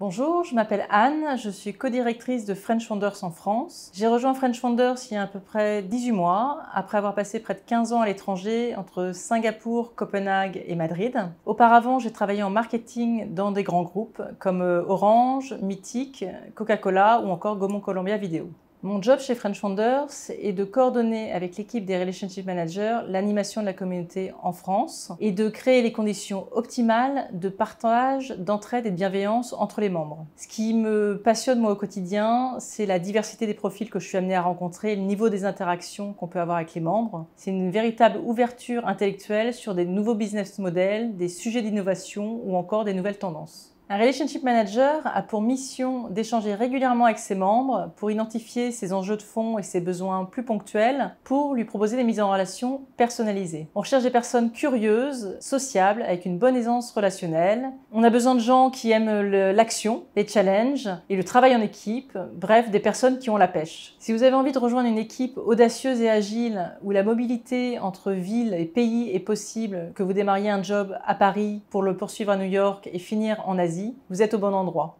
Bonjour, je m'appelle Anne, je suis co-directrice de French Founders en France. J'ai rejoint French Founders il y a à peu près 18 mois, après avoir passé près de 15 ans à l'étranger entre Singapour, Copenhague et Madrid. Auparavant, j'ai travaillé en marketing dans des grands groupes comme Orange, Mythique, Coca-Cola ou encore Gaumont Columbia Vidéo. Mon job chez French Founders est de coordonner avec l'équipe des Relationship Managers l'animation de la communauté en France et de créer les conditions optimales de partage, d'entraide et de bienveillance entre les membres. Ce qui me passionne moi au quotidien, c'est la diversité des profils que je suis amenée à rencontrer, le niveau des interactions qu'on peut avoir avec les membres. C'est une véritable ouverture intellectuelle sur des nouveaux business models, des sujets d'innovation ou encore des nouvelles tendances. Un relationship manager a pour mission d'échanger régulièrement avec ses membres pour identifier ses enjeux de fond et ses besoins plus ponctuels pour lui proposer des mises en relation personnalisées. On cherche des personnes curieuses, sociables, avec une bonne aisance relationnelle. On a besoin de gens qui aiment l'action, les challenges et le travail en équipe, bref, des personnes qui ont la pêche. Si vous avez envie de rejoindre une équipe audacieuse et agile où la mobilité entre villes et pays est possible, que vous démarriez un job à Paris pour le poursuivre à New York et finir en Asie, vous êtes au bon endroit.